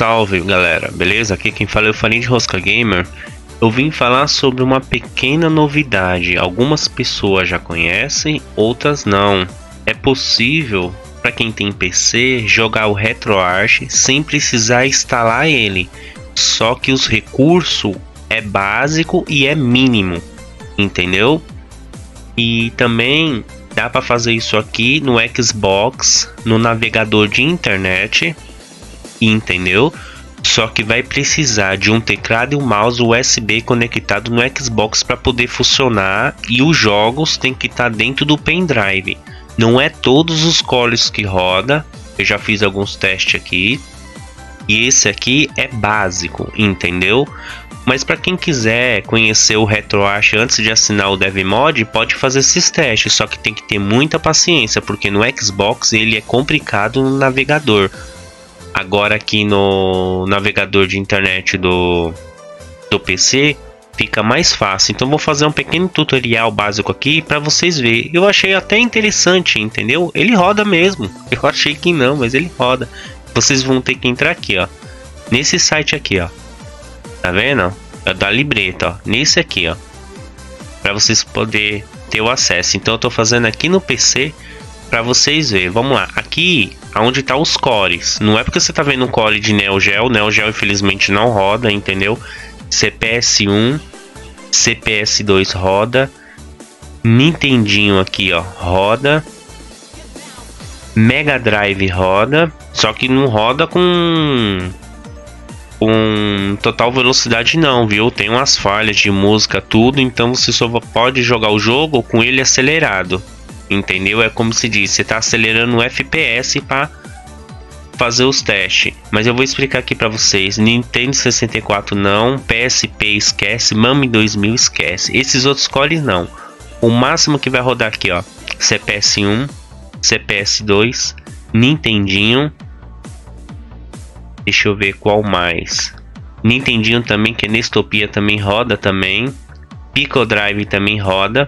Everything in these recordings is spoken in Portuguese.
salve galera, beleza? Aqui quem fala é o Farinha de Rosca Gamer. Eu vim falar sobre uma pequena novidade. Algumas pessoas já conhecem, outras não. É possível para quem tem PC jogar o RetroArch sem precisar instalar ele. Só que os recursos é básico e é mínimo, entendeu? E também dá para fazer isso aqui no Xbox, no navegador de internet entendeu? Só que vai precisar de um teclado e um mouse USB conectado no Xbox para poder funcionar e os jogos tem que estar tá dentro do pendrive. Não é todos os coles que roda. Eu já fiz alguns testes aqui. E esse aqui é básico, entendeu? Mas para quem quiser conhecer o RetroArch antes de assinar o DevMod, pode fazer esses testes, só que tem que ter muita paciência, porque no Xbox ele é complicado no navegador. Agora aqui no navegador de internet do, do PC fica mais fácil. Então vou fazer um pequeno tutorial básico aqui para vocês verem. Eu achei até interessante, entendeu? Ele roda mesmo. Eu achei que não, mas ele roda. Vocês vão ter que entrar aqui, ó. Nesse site aqui, ó. Tá vendo? É da libreta, ó. Nesse aqui, ó. Para vocês poder ter o acesso. Então eu tô fazendo aqui no PC para vocês verem. Vamos lá. Aqui aonde tá os cores. Não é porque você tá vendo um core de Neo Geo, Neo Geo infelizmente não roda, entendeu? CPS 1, CPS 2 roda. Nintendinho aqui, ó, roda. Mega Drive roda, só que não roda com com total velocidade não, viu? Tem umas falhas de música, tudo, então você só pode jogar o jogo com ele acelerado entendeu? É como se diz, você está acelerando o FPS para fazer os testes. Mas eu vou explicar aqui para vocês. Nintendo 64 não, PSP esquece, Mami 2000 esquece. Esses outros cores não. O máximo que vai rodar aqui, ó, CPS 1, CPS 2, Nintendinho. Deixa eu ver qual mais. Nintendinho também, que é Nestopia também roda também. Pico Drive também roda.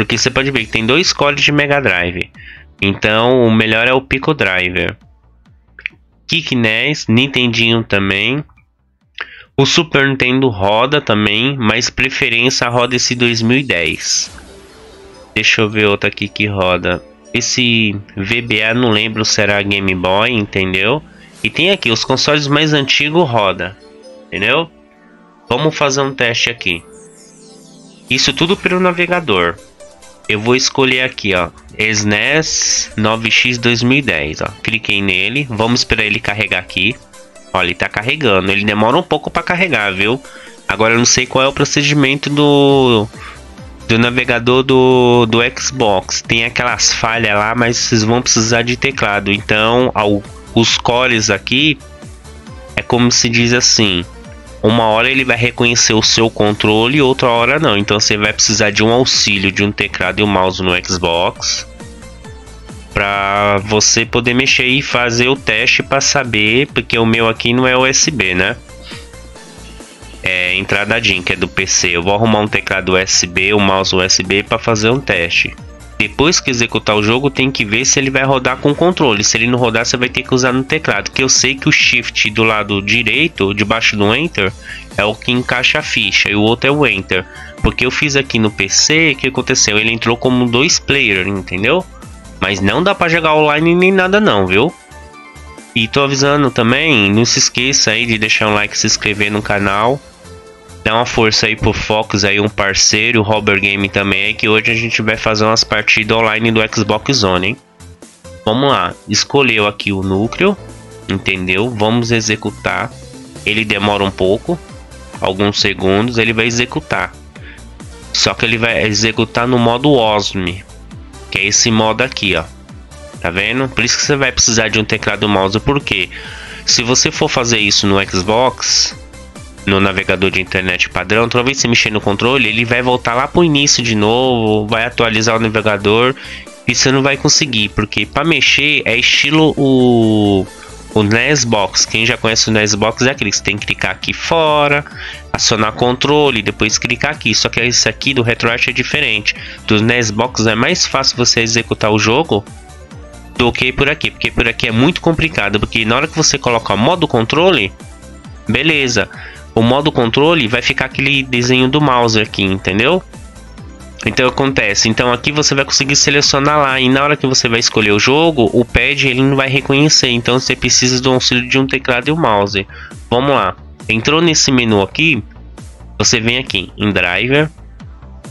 Porque você pode ver que tem dois cores de Mega Drive. Então o melhor é o Pico Driver. Kick NES, Nintendinho também. O Super Nintendo roda também, mas preferência roda esse 2010. Deixa eu ver outro aqui que roda. Esse VBA não lembro se era Game Boy, entendeu? E tem aqui os consoles mais antigos roda, entendeu? Vamos fazer um teste aqui. Isso tudo pelo navegador eu vou escolher aqui, ó, SNES 9X 2010, ó. Cliquei nele, vamos esperar ele carregar aqui. Olha, ele tá carregando, ele demora um pouco para carregar, viu? Agora eu não sei qual é o procedimento do do navegador do, do Xbox. Tem aquelas falhas lá, mas vocês vão precisar de teclado. Então, ao, os cores aqui é como se diz assim: uma hora ele vai reconhecer o seu controle e outra hora não. Então você vai precisar de um auxílio de um teclado e um mouse no Xbox para você poder mexer e fazer o teste para saber, porque o meu aqui não é USB, né? É entrada DIN, que é do PC. Eu vou arrumar um teclado USB, um mouse USB para fazer um teste. Depois que executar o jogo, tem que ver se ele vai rodar com controle. Se ele não rodar, você vai ter que usar no teclado. Que eu sei que o Shift do lado direito, debaixo do Enter, é o que encaixa a ficha. E o outro é o Enter. Porque eu fiz aqui no PC, o que aconteceu? Ele entrou como dois player, entendeu? Mas não dá para jogar online nem nada não, viu? E tô avisando também, não se esqueça aí de deixar um like se inscrever no canal. Dá uma força aí pro Fox aí, um parceiro, o Robert Game também que hoje a gente vai fazer umas partidas online do Xbox Zone, hein? Vamos lá, escolheu aqui o núcleo, entendeu? Vamos executar. Ele demora um pouco, alguns segundos, ele vai executar. Só que ele vai executar no modo OSM, que é esse modo aqui, ó. Tá vendo? Por isso que você vai precisar de um teclado e mouse, porque se você for fazer isso no Xbox, no navegador de internet padrão, toda vez que mexer no controle, ele vai voltar lá para o início de novo, vai atualizar o navegador e você não vai conseguir, porque para mexer é estilo o o Nesbox. Quem já conhece o Nesbox é aquele que você tem que clicar aqui fora, acionar controle, depois clicar aqui. Só que esse aqui do RetroArch é diferente. Do Nesbox é mais fácil você executar o jogo do que por aqui, porque por aqui é muito complicado, porque na hora que você coloca o modo controle, beleza, o modo controle vai ficar aquele desenho do mouse aqui, entendeu? Então acontece, então aqui você vai conseguir selecionar lá e na hora que você vai escolher o jogo, o pad ele não vai reconhecer, então você precisa do auxílio de um teclado e um mouse. Vamos lá, entrou nesse menu aqui, você vem aqui em Driver,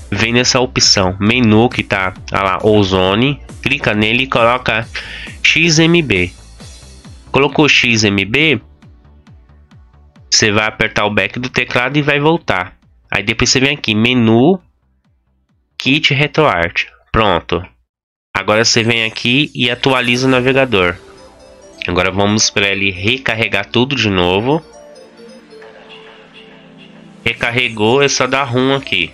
vem nessa opção menu que tá, tá lá Ozone, clica nele e coloca XMB. Colocou XMB, você vai apertar o back do teclado e vai voltar. Aí depois você vem aqui menu Kit RetroArt. Pronto. Agora você vem aqui e atualiza o navegador. Agora vamos para ele recarregar tudo de novo. Recarregou, é só dar aqui.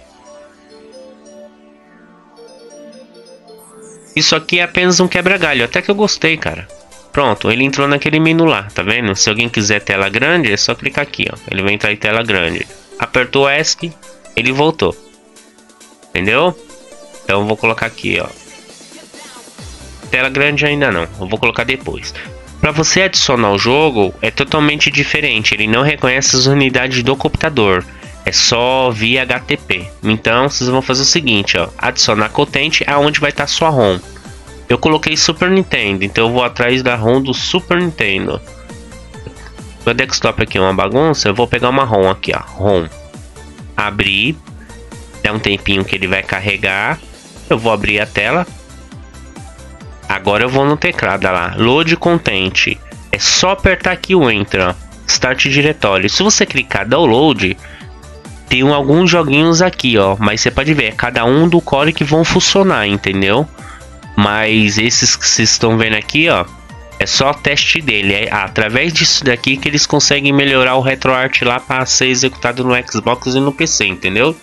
Isso aqui é apenas um quebra-galho, até que eu gostei, cara. Pronto, ele entrou naquele menu lá, tá vendo? Se alguém quiser tela grande, é só clicar aqui, ó. Ele vai entrar em tela grande. Apertou ESC, ele voltou. Entendeu? Então eu vou colocar aqui, ó. Tela grande ainda não, eu vou colocar depois. Para você adicionar o jogo é totalmente diferente, ele não reconhece as unidades do computador, é só via HTTP. Então vocês vão fazer o seguinte, ó, adicionar contente aonde vai estar tá sua ROM. Eu coloquei Super Nintendo, então eu vou atrás da ROM do Super Nintendo. Meu desktop aqui é uma bagunça, eu vou pegar uma ROM aqui, ó, ROM. Abrir, Dá um tempinho que ele vai carregar. Eu vou abrir a tela. Agora eu vou no teclado lá. Load Content. É só apertar aqui o Enter. Start diretório. Se você clicar Download, tem alguns joguinhos aqui, ó. Mas você pode ver, é cada um do core que vão funcionar, entendeu? Mas esses que vocês estão vendo aqui, ó. É só teste dele. É através disso daqui que eles conseguem melhorar o RetroArt lá para ser executado no Xbox e no PC, entendeu?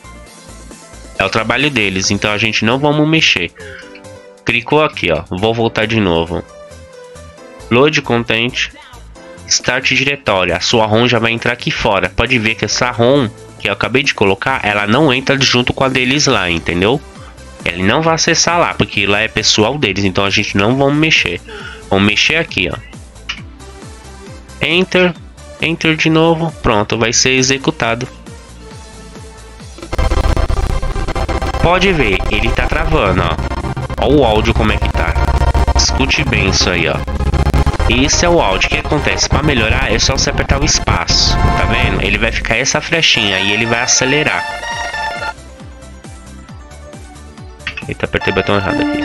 É o trabalho deles, então a gente não vamos mexer. Clicou aqui, ó. Vou voltar de novo. Load content. Start diretório. A sua ROM já vai entrar aqui fora. Pode ver que essa ROM que eu acabei de colocar, ela não entra junto com a deles lá, entendeu? Ele não vai acessar lá, porque lá é pessoal deles, então a gente não vamos mexer. Vamos mexer aqui, ó. Enter, enter de novo, pronto, vai ser executado. Pode ver, ele tá travando, ó. Ó o áudio como é que tá. Escute bem isso aí, ó. Esse é o áudio. O que acontece? Para melhorar é só você apertar o espaço. Tá vendo? Ele vai ficar essa flechinha e ele vai acelerar. Eita, apertei o botão errado aqui.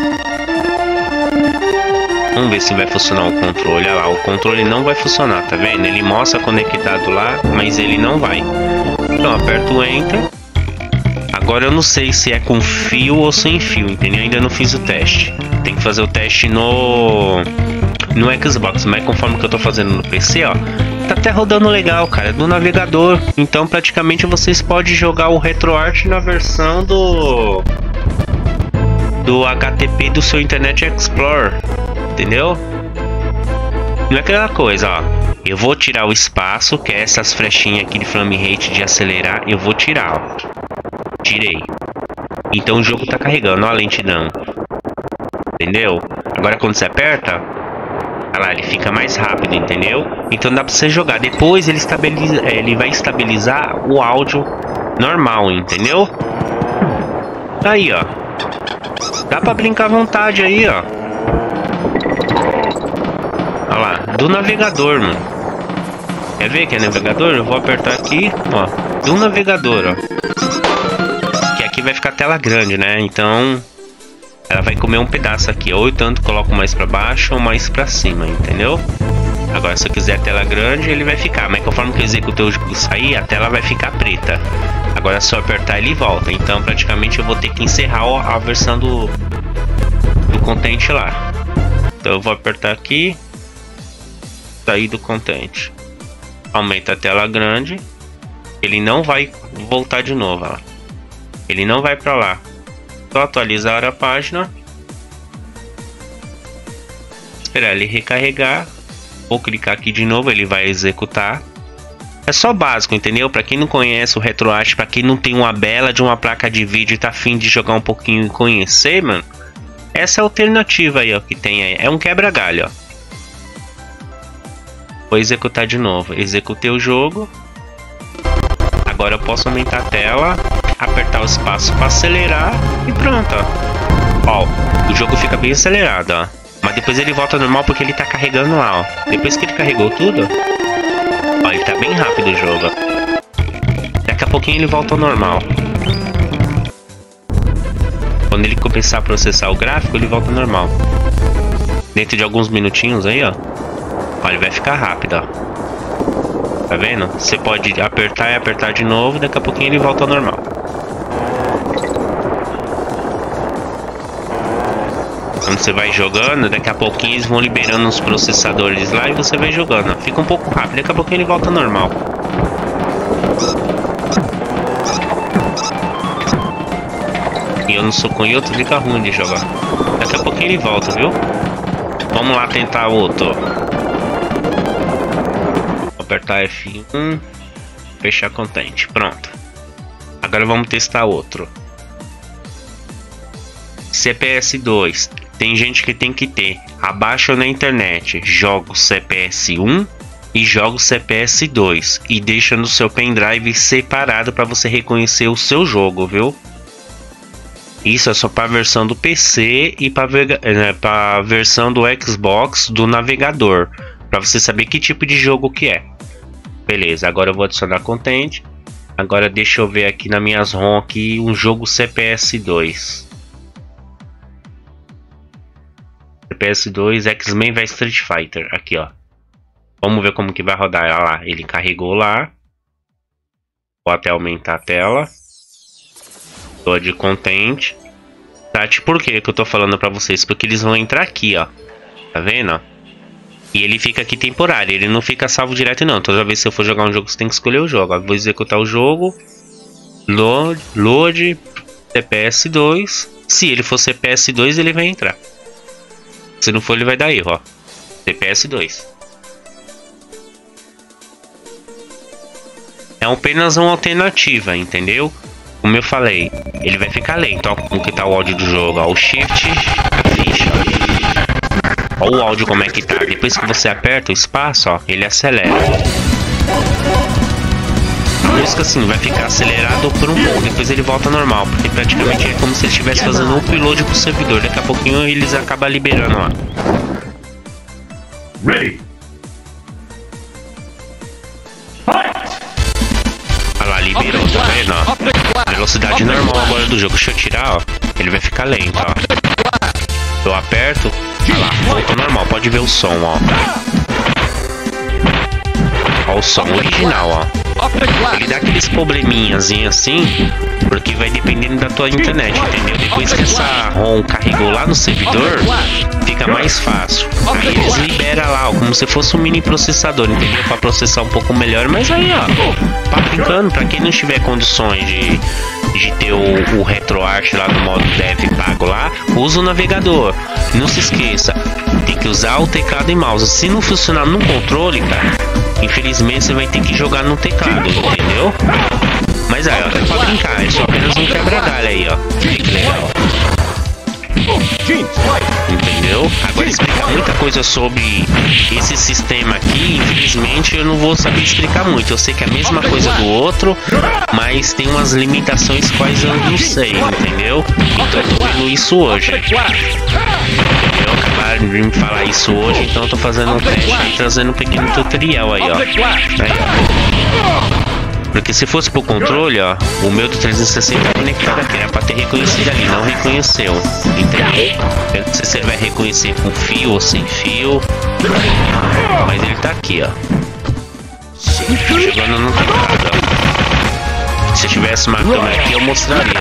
Vamos ver se vai funcionar o controle. Olha lá, o controle não vai funcionar, tá vendo? Ele mostra conectado lá, mas ele não vai. Então aperto o Enter. Agora eu não sei se é com fio ou sem fio, entendeu? Ainda não fiz o teste. Tem que fazer o teste no no Xbox, mas conforme que eu tô fazendo no PC, ó, tá até rodando legal, cara, no navegador. Então praticamente vocês podem jogar o RetroArt na versão do do HTTP do seu Internet Explorer, entendeu? Não é aquela coisa, ó. Eu vou tirar o espaço, que é essas flechinhas aqui de frame rate de acelerar, eu vou tirar, ó. Tirei. Então o jogo tá carregando, ó a lentidão. Entendeu? Agora quando você aperta, olha lá, ele fica mais rápido, entendeu? Então dá pra você jogar. Depois ele, estabiliza, é, ele vai estabilizar o áudio normal, entendeu? Aí, ó. Dá pra brincar à vontade aí, ó. Olha lá, do navegador, mano. Quer ver que é navegador? Eu vou apertar aqui, ó. Do navegador, ó aqui vai ficar tela grande, né? Então ela vai comer um pedaço aqui. Ou tanto coloco mais para baixo ou mais para cima, entendeu? Agora se eu quiser tela grande, ele vai ficar. Mas conforme que eu executei o sair, a tela vai ficar preta. Agora é só apertar ele volta. Então praticamente eu vou ter que encerrar a versão do, do content lá. Então eu vou apertar aqui. Sair do content. Aumenta a tela grande. Ele não vai voltar de novo, ó. Ele não vai para lá. Só atualizar a página. Esperar ele recarregar. Vou clicar aqui de novo, ele vai executar. É só básico, entendeu? Para quem não conhece o RetroArch, para quem não tem uma bela de uma placa de vídeo e tá afim de jogar um pouquinho e conhecer, mano, Essa é a alternativa aí, ó, que tem aí. É um quebra-galho, ó. Vou executar de novo. Executei o jogo. Agora eu posso aumentar a tela, apertar o espaço para acelerar e pronto, ó. ó. O jogo fica bem acelerado, ó. Mas depois ele volta normal porque ele tá carregando lá, ó. Depois que ele carregou tudo, ó, ele tá bem rápido o jogo. Daqui a pouquinho ele volta ao normal. Quando ele começar a processar o gráfico, ele volta ao normal. Dentro de alguns minutinhos aí, ó. Ó, ele vai ficar rápido, ó. Tá vendo? Você pode apertar e apertar de novo, daqui a pouquinho ele volta ao normal. Quando você vai jogando, daqui a pouquinho eles vão liberando os processadores lá e você vai jogando. Fica um pouco rápido, daqui a pouquinho ele volta normal. E eu não sou canhoto, fica ruim de jogar. Daqui a pouquinho ele volta, viu? Vamos lá tentar outro apertar F1, fechar contente, pronto. Agora vamos testar outro. CPS 2, tem gente que tem que ter. Abaixa na internet jogos CPS 1 e jogos CPS 2 e deixa no seu pendrive separado para você reconhecer o seu jogo, viu? Isso é só para a versão do PC e para a né, versão do Xbox do navegador, para você saber que tipo de jogo que é. Beleza, agora eu vou adicionar content. Agora deixa eu ver aqui nas minhas ROM aqui um jogo CPS 2. CPS 2 X-Men vs Street Fighter. Aqui, ó. Vamos ver como que vai rodar. Olha lá, ele carregou lá. Vou até aumentar a tela. Tô de content. Tá, por que que eu tô falando pra vocês? Porque eles vão entrar aqui, ó. Tá vendo, e ele fica aqui temporário, ele não fica salvo direto não. Toda vez que eu for jogar um jogo, você tem que escolher o jogo. vou executar o jogo. Load, load CPS 2. Se ele for CPS 2, ele vai entrar. Se não for, ele vai dar erro, ó. CPS 2. É apenas uma alternativa, entendeu? Como eu falei, ele vai ficar lento, ó, como que tá o áudio do jogo, ó, o shift, a ficha, Olha o áudio como é que tá. Depois que você aperta o espaço, ó, ele acelera. Assim, vai ficar acelerado por um pouco, depois ele volta normal, porque praticamente é como se ele estivesse fazendo um upload pro servidor. Daqui a pouquinho eles acabam liberando lá. Ready. Olha lá, liberou, tá vendo? Ó? Velocidade normal agora do jogo. Deixa eu tirar, ó. Ele vai ficar lento, ó. Eu aperto, Olha lá, voltou normal, pode ver o som, ó. Ó o som original, ó. Ele dá aqueles probleminhas assim, porque vai dependendo da tua internet, entendeu? Depois que essa ROM carregou lá no servidor, fica mais fácil. Aí eles liberam lá, ó, como se fosse um mini processador, entendeu? Pra processar um pouco melhor, mas aí, ó, brincando, pra quem não tiver condições de de ter o, o RetroArch lá no modo dev pago lá, usa o navegador. Não se esqueça, tem que usar o teclado e mouse. Se não funcionar no controle, cara, infelizmente você vai ter que jogar no teclado, entendeu? Mas aí, ó, é pra brincar, é só apenas um quebra-galho aí, ó. Que legal. Entendeu? Agora explicar muita coisa sobre esse sistema aqui, infelizmente eu não vou saber explicar muito. Eu sei que é a mesma coisa do outro, mas tem umas limitações quais eu não sei, entendeu? Então eu tô vendo isso hoje. Entendeu? Acabaram de me falar isso hoje, então eu tô fazendo um teste e trazendo um pequeno tutorial aí, ó. Aí, ó. Porque se fosse pro controle, ó, o meu do 360 é conectado aqui, era pra ter reconhecido ali, não reconheceu. Entendeu? Eu não sei se ele vai reconhecer com fio ou sem fio. Mas ele tá aqui, ó. Jogando no teclado, ó. Se tivesse uma câmera aqui, eu mostraria.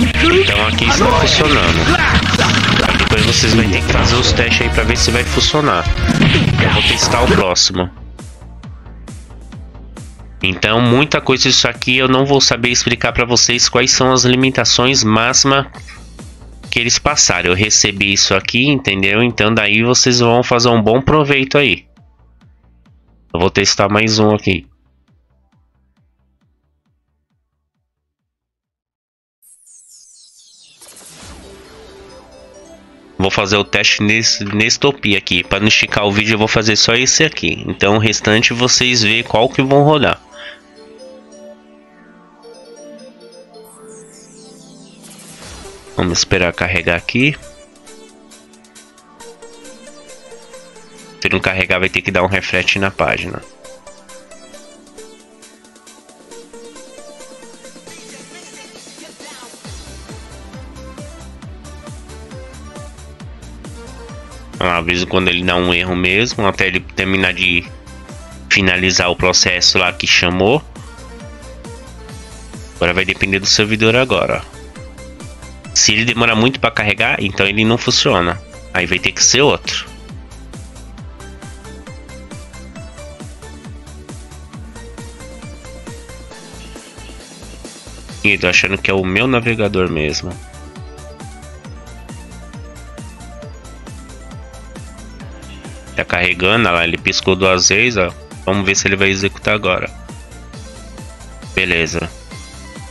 Então aqui está funcionando. Depois vocês vão ter que fazer os testes aí pra ver se vai funcionar. Eu vou testar o próximo. Então, muita coisa disso aqui eu não vou saber explicar para vocês quais são as limitações máximas que eles passaram. Eu recebi isso aqui, entendeu? Então, daí vocês vão fazer um bom proveito aí. Eu vou testar mais um aqui. Vou fazer o teste nesse, nesse topi aqui. Para não esticar o vídeo, eu vou fazer só esse aqui. Então o restante vocês vê qual que vão rodar. Vamos esperar carregar aqui. Se não carregar, vai ter que dar um refresh na página. Aviso quando ele dá um erro mesmo, até ele terminar de finalizar o processo lá que chamou. Agora vai depender do servidor agora. Se ele demorar muito para carregar, então ele não funciona. Aí vai ter que ser outro. E tô achando que é o meu navegador mesmo. Carregando, lá, ele piscou duas vezes, ó. Vamos ver se ele vai executar agora. Beleza.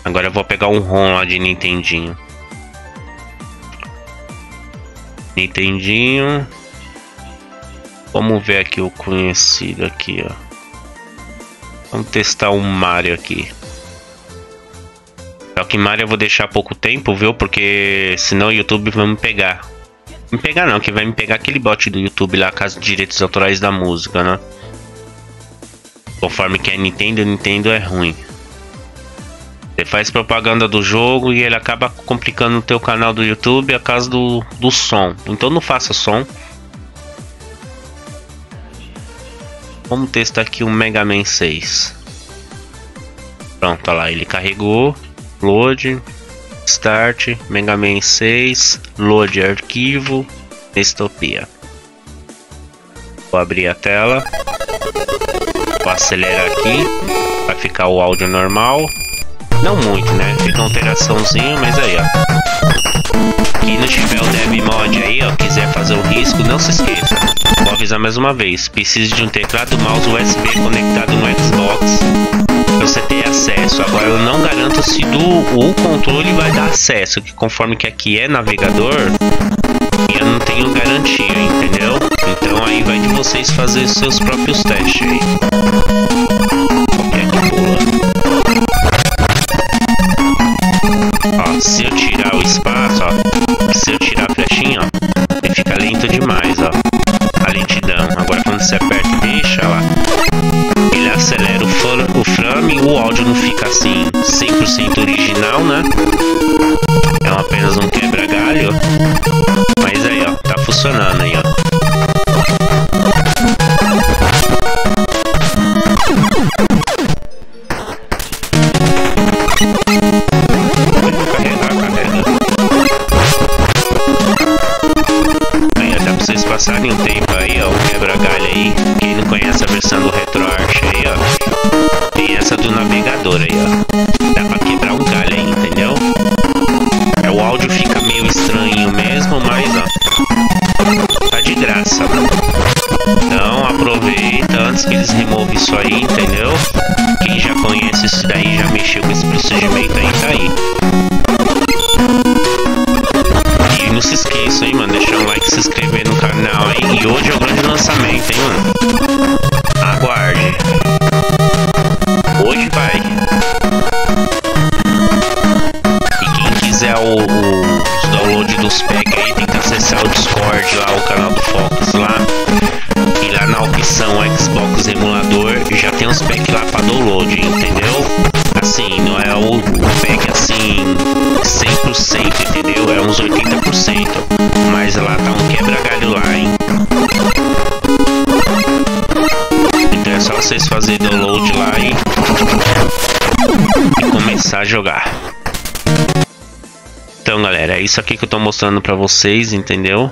Agora eu vou pegar um ROM lá de Nintendinho. Nintendinho. Vamos ver aqui o conhecido aqui, ó. Vamos testar o Mario aqui. Só que Mario eu vou deixar pouco tempo, viu? Porque senão o YouTube vai me pegar. Me pegar não, que vai me pegar aquele bot do YouTube lá os direitos autorais da música, né? Conforme que é Nintendo, Nintendo é ruim. Você faz propaganda do jogo e ele acaba complicando o teu canal do YouTube a causa do, do som. Então não faça som. Vamos testar aqui o Mega Man 6. Pronto, olha lá, ele carregou. Load. Start, Mega Man 6, Load arquivo, Distopia. Vou abrir a tela. Vou acelerar aqui. Vai ficar o áudio normal. Não muito, né? Fica uma alteraçãozinha, mas aí, ó. Quem não tiver o Dev Mod aí, ó, quiser fazer o risco, não se esqueça. Vou avisar mais uma vez. Precisa de um teclado mouse USB conectado no Xbox você ter acesso. Agora eu não garanto se do o controle vai dar acesso, que conforme que aqui é navegador, eu não tenho garantia, entendeu? Então aí vai de vocês fazer seus próprios testes aí. Deixar um like, se inscrever no canal aí. E hoje é o grande lançamento, hein, mano. Começar a jogar. Então, galera, é isso aqui que eu tô mostrando pra vocês, entendeu?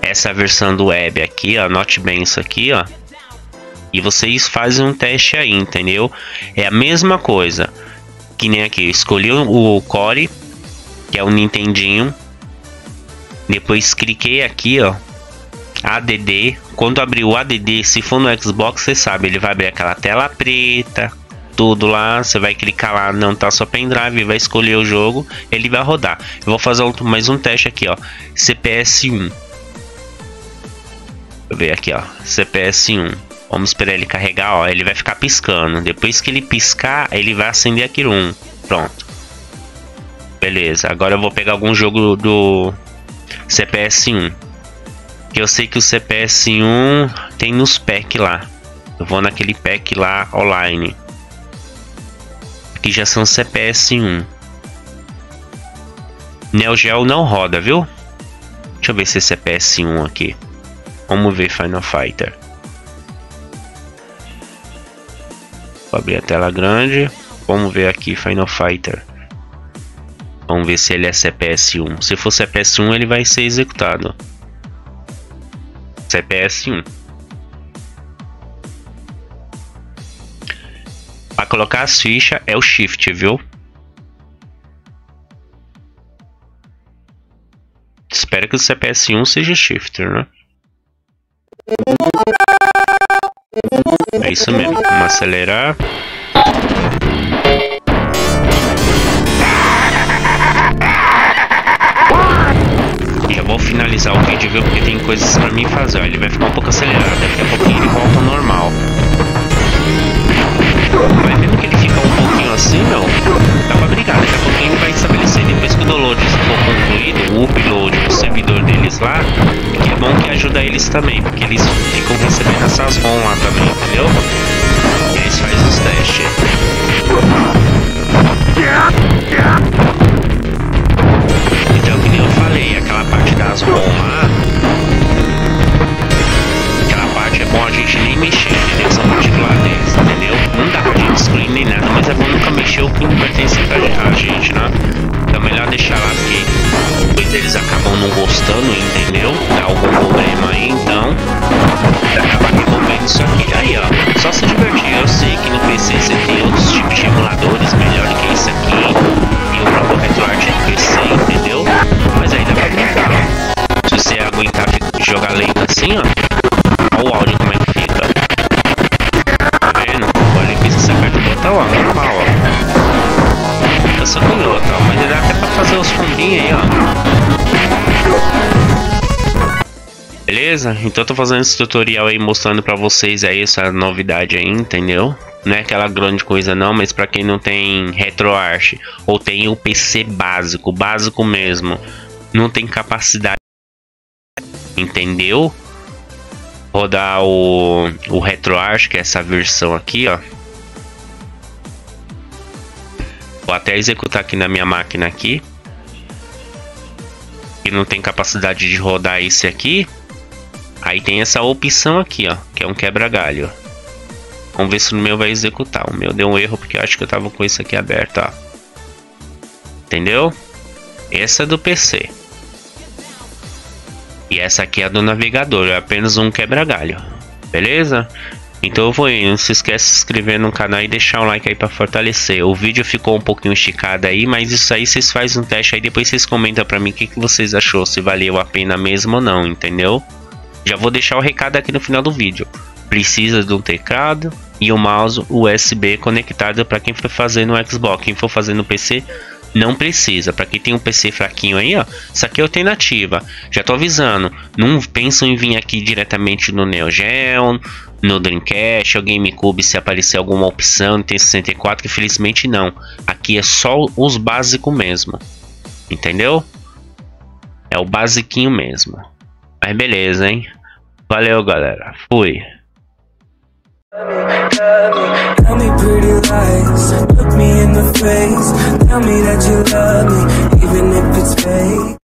Essa é versão do web aqui, ó. Note bem isso aqui, ó. E vocês fazem um teste aí, entendeu? É a mesma coisa. Que nem aqui. Escolhi o Core, que é o Nintendinho. Depois cliquei aqui, ó. ADD. Quando abrir o ADD, se for no Xbox, você sabe, ele vai abrir aquela tela preta. Tudo lá, você vai clicar lá, não tá só pendrive, vai escolher o jogo, ele vai rodar. Eu vou fazer mais um teste aqui, ó, CPS 1. Deixa eu ver aqui, ó, CPS 1. Vamos esperar ele carregar, ó, ele vai ficar piscando. Depois que ele piscar, ele vai acender aqui um. Pronto. Beleza, agora eu vou pegar algum jogo do CPS 1. Que eu sei que o CPS 1 tem nos pack lá. Eu vou naquele pack lá online. Que já são CPS 1. Neo Geo não roda, viu? Deixa eu ver se é CPS 1 aqui. Vamos ver Final Fighter. Vou abrir a tela grande. Vamos ver aqui Final Fighter. Vamos ver se ele é CPS 1. Se for CPS 1, ele vai ser executado. CPS 1. Para colocar as fichas é o Shift, viu? Espero que o CPS 1 seja Shifter, né? É isso mesmo. Vamos acelerar. Vou finalizar o vídeo, viu? Porque tem coisas pra mim fazer. Ó, ele vai ficar um pouco acelerado. Daqui a pouquinho ele volta ao normal. Vai vendo que ele fica um pouquinho assim, meu. Dá pra brigar. Daqui a pouquinho ele vai estabelecer. Depois que o download for concluído, o upload, o servidor deles lá, é bom que ajuda eles também. Porque eles ficam recebendo essas ROM lá também, entendeu? E eles fazem os testes. Então, que nem eu falei, aquela parte das ROM lá. É bom a gente nem mexer na direção particular deles, entendeu? Não dá pra gente excluir nem nada, mas é bom nunca mexer o que não pertence a gente, né? Então é melhor deixar lá porque depois eles acabam não gostando, entendeu? Dá algum problema aí, então acaba removendo isso aqui. Aí ó, só se divertir. Eu sei que no PC você tem outros tipos de emuladores melhor que esse aqui. E o próprio RetroArch no PC, entendeu? Mas aí dá pra brincar, ó. Se você aguentar jogar lento assim, ó. Beleza? Então tô fazendo esse tutorial aí mostrando pra vocês aí essa novidade aí, entendeu? Não é aquela grande coisa não, mas pra quem não tem RetroArch ou tem o PC básico, básico mesmo, não tem capacidade, entendeu? rodar o, o RetroArch, que é essa versão aqui, ó. Vou até executar aqui na minha máquina aqui. E não tem capacidade de rodar esse aqui. Aí tem essa opção aqui, ó, que é um quebra-galho. Vamos ver se o meu vai executar. O meu deu um erro porque eu acho que eu tava com isso aqui aberto, ó. Entendeu? Essa é do PC. E essa aqui é do navegador, é apenas um quebra-galho. Beleza? Então eu vou indo, não se esquece de se inscrever no canal e deixar um like aí para fortalecer. O vídeo ficou um pouquinho esticado aí, mas isso aí vocês fazem um teste aí, depois vocês comentam para mim o que, que vocês achou, se valeu a pena mesmo ou não, entendeu? Já vou deixar o recado aqui no final do vídeo. Precisa de um teclado e um mouse USB conectado para quem for fazer no Xbox, quem for fazer no PC não precisa. Para quem tem um PC fraquinho aí, ó, isso aqui é alternativa. Já tô avisando. Não pensam em vir aqui diretamente no Neo Geo, no Dreamcast ou GameCube se aparecer alguma opção tem 64, que felizmente não. Aqui é só os básicos mesmo. Entendeu? É o basiquinho mesmo. Mas beleza, hein? Valeu, galera. Fui. Tell me pretty lies, look me in the face Tell me that you love me, even if it's fake